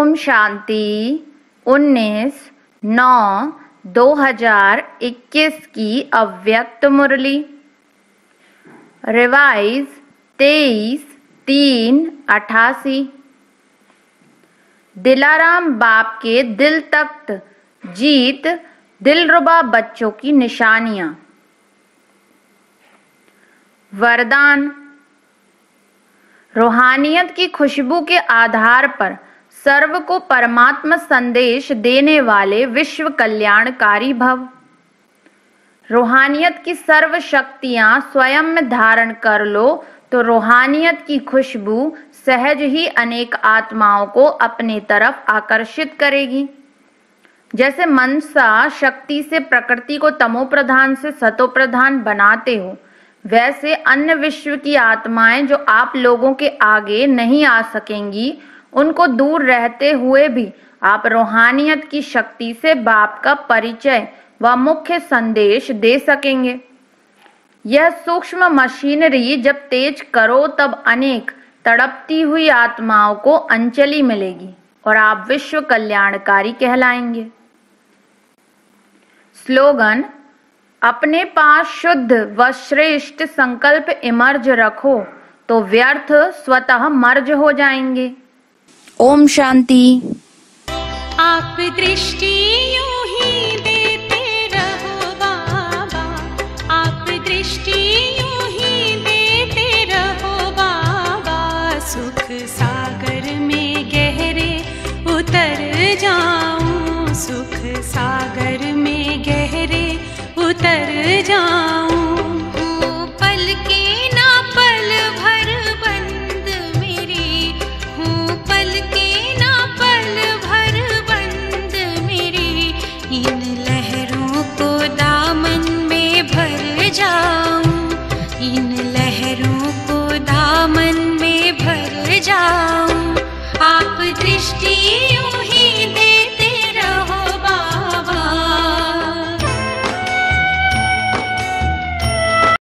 ओम शांति 19 नौ 2021 की अव्यक्त मुरली। रिवाइज 23 तीन अठासी। दिलाराम बाप के दिल तख्त जीत, दिलरुबा बच्चों की निशानियाँ। वरदान, रूहानियत की खुशबू के आधार पर सर्व को परमात्मा संदेश देने वाले विश्व कल्याणकारी भव। रूहानियत की सर्व शक्तियाँ स्वयं में धारण कर लो तो रूहानियत की खुशबू सहज ही अनेक आत्माओं को अपनी तरफ़ आकर्षित करेगी। जैसे मनसा शक्ति से प्रकृति को तमो प्रधान से सतो प्रधान बनाते हो, वैसे अन्य विश्व की आत्माएँ जो आप लोगों के आगे नहीं आ सकेंगी उनको दूर रहते हुए भी आप रूहानियत की शक्ति से बाप का परिचय व मुख्य संदेश दे सकेंगे। यह सूक्ष्म मशीनरी जब तेज करो, तब अनेक तड़पती हुई आत्माओं को अंजलि मिलेगी और आप विश्व कल्याणकारी कहलाएँगे। स्लोगन, अपने पास शुद्ध व श्रेष्ठ संकल्प इमर्ज रखो तो व्यर्थ स्वतः मर्ज हो जाएँगे। ओम शांति। आप दृष्टि यूँ ही देते रहो बाबा। आप दृष्टि यूँ ही देते रहो बाबा। सुख सागर में गहरे उतर जाऊँ। सुख सागर में गहरे उतर जाऊँ। दामन में भर जाऊँ। आप दृष्टियों